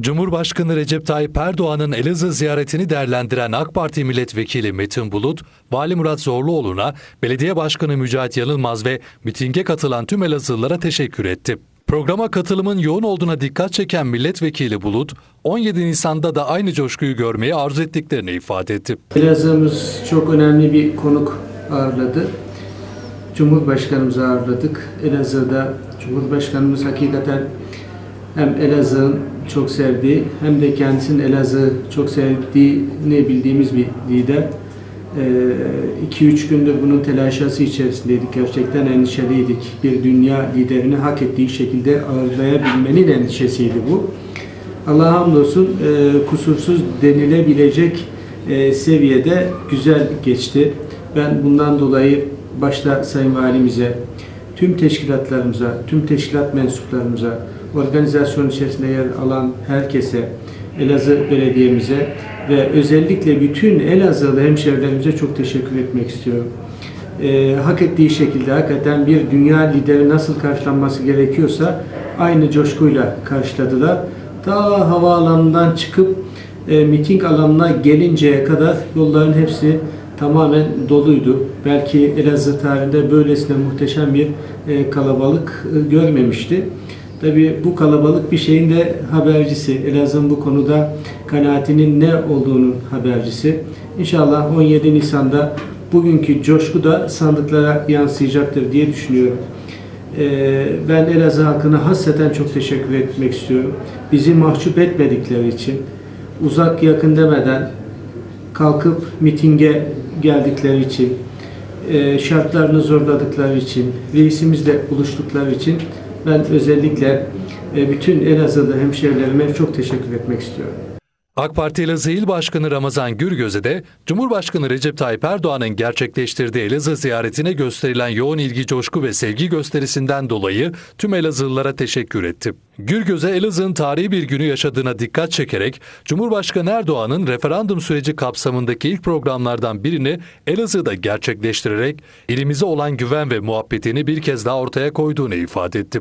Cumhurbaşkanı Recep Tayyip Erdoğan'ın Elazığ ziyaretini değerlendiren AK Parti Milletvekili Metin Bulut, Vali Murat Zorluoğlu'na, Belediye Başkanı Mücahit Yanılmaz ve mitinge katılan tüm Elazığlılara teşekkür etti. Programa katılımın yoğun olduğuna dikkat çeken Milletvekili Bulut, 17 Nisan'da da aynı coşkuyu görmeyi arzu ettiklerini ifade etti. Elazığ'ımız çok önemli bir konuk ağırladı. Cumhurbaşkanımızı ağırladık. Elazığ'da Cumhurbaşkanımız hakikaten hem Elazığ'ın çok sevdiği hem de kendisinin Elazığ'ı çok sevdiğini bildiğimiz bir lider. 2-3 gündür bunun telaşası içerisindeydik. Gerçekten endişeliydik. Bir dünya liderini hak ettiği şekilde ağırlayabilmenin endişesiydi bu. Allah'a hamdolsun e, kusursuz denilebilecek e, seviyede güzel geçti. Ben bundan dolayı başta Sayın Valimize, tüm teşkilatlarımıza, tüm teşkilat mensuplarımıza, organizasyon içerisinde yer alan herkese, Elazığ Belediye'mize ve özellikle bütün Elazığlı hemşehrilerimize çok teşekkür etmek istiyorum. E, hak ettiği şekilde hakikaten bir dünya lideri nasıl karşılanması gerekiyorsa aynı coşkuyla karşıladılar. Ta havaalanından çıkıp e, miting alanına gelinceye kadar yolların hepsi tamamen doluydu. Belki Elazığ tarihinde böylesine muhteşem bir e, kalabalık e, görmemişti. Tabii bu kalabalık bir şeyin de habercisi. Elazığ'ın bu konuda kanaatinin ne olduğunun habercisi. İnşallah 17 Nisan'da bugünkü coşku da sandıklara yansıyacaktır diye düşünüyorum. Ee, Ben Elazığ halkına hasreten çok teşekkür etmek istiyorum. Bizi mahcup etmedikleri için, uzak yakın demeden kalkıp mitinge geldikleri için, e, şartlarını zorladıkları için, reisimizle buluştukları için ben özellikle e, bütün Elazığlı hemşehrilerime çok teşekkür etmek istiyorum. AK Parti Elazığ İl Başkanı Ramazan Gürgöz'e de Cumhurbaşkanı Recep Tayyip Erdoğan'ın gerçekleştirdiği Elazığ ziyaretine gösterilen yoğun ilgi, coşku ve sevgi gösterisinden dolayı tüm Elazığlılara teşekkür etti. Gürgöz'e Elazığ'ın tarihi bir günü yaşadığına dikkat çekerek Cumhurbaşkanı Erdoğan'ın referandum süreci kapsamındaki ilk programlardan birini Elazığ'da gerçekleştirerek ilimize olan güven ve muhabbetini bir kez daha ortaya koyduğunu ifade etti.